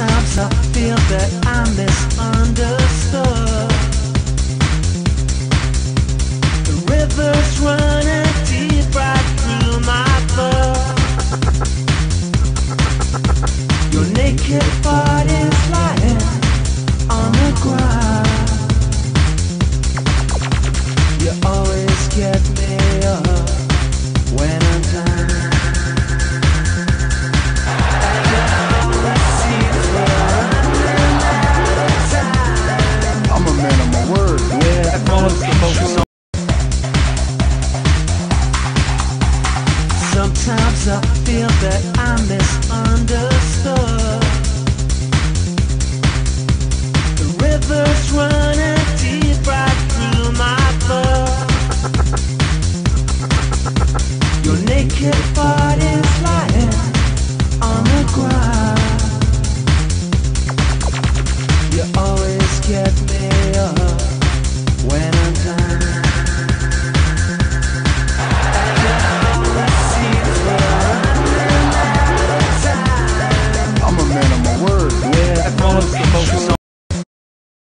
Sometimes I feel that I'm misunderstood. The river's running deep right through my blood. Your naked body's Sometimes I feel that I'm misunderstood. The river's running deep right through my blood. Your naked body's Johnson.